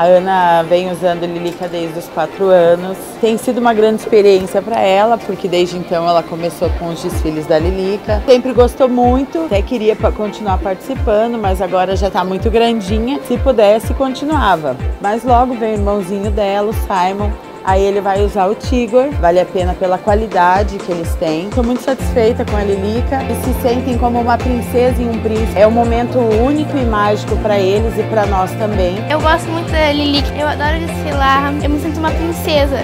A Ana vem usando Lilica desde os quatro anos. Tem sido uma grande experiência para ela, porque desde então ela começou com os desfiles da Lilica. Sempre gostou muito, até queria continuar participando, mas agora já está muito grandinha. Se pudesse, continuava. Mas logo vem o irmãozinho dela, o Simon, Aí ele vai usar o Tigor, vale a pena pela qualidade que eles têm. Estou muito satisfeita com a Lilica e se sentem como uma princesa e um príncipe. É um momento único e mágico para eles e para nós também. Eu gosto muito da Lilica, eu adoro desfilar, eu me sinto uma princesa.